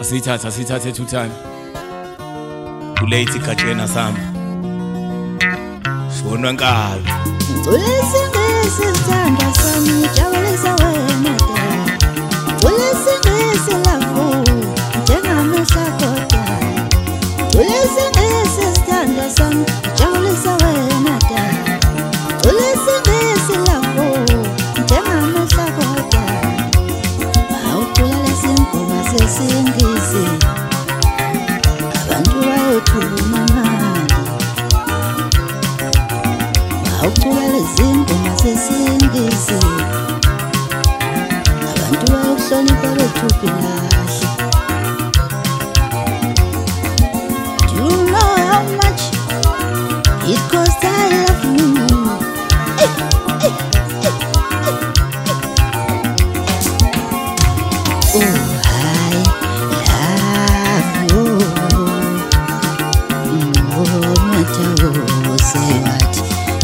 asiyithathe asiyithathe two time kulate igajena samba shonwa nkabi wawuculela izingoma zesingisi nabantu bawuhlonipha bethubi kahle Ooh.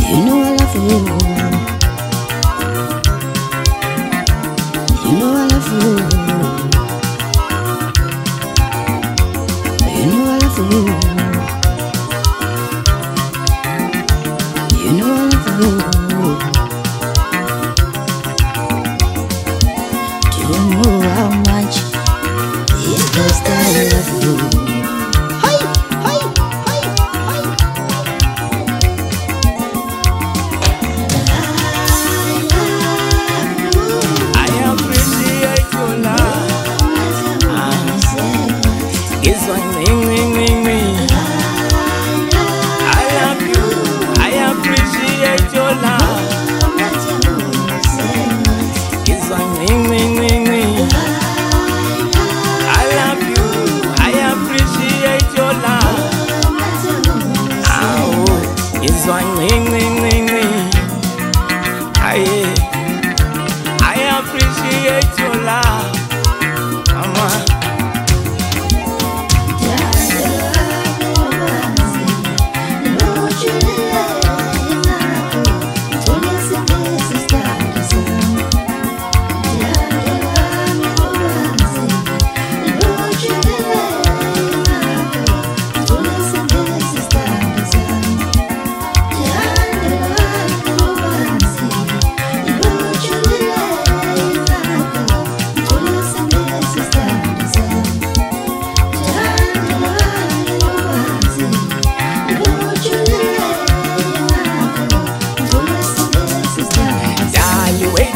You know I love you. You know I love you. You know I love you.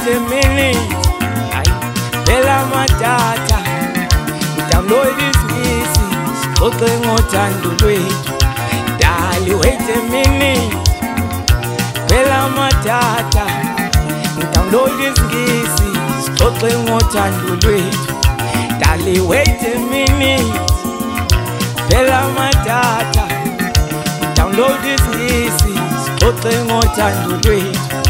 the minute I tell my data download this music okay more time to wait Dali wait a minute Bella my data download this music okay more time to wait Dali wait a minute Bella my data download this music okay more time to wait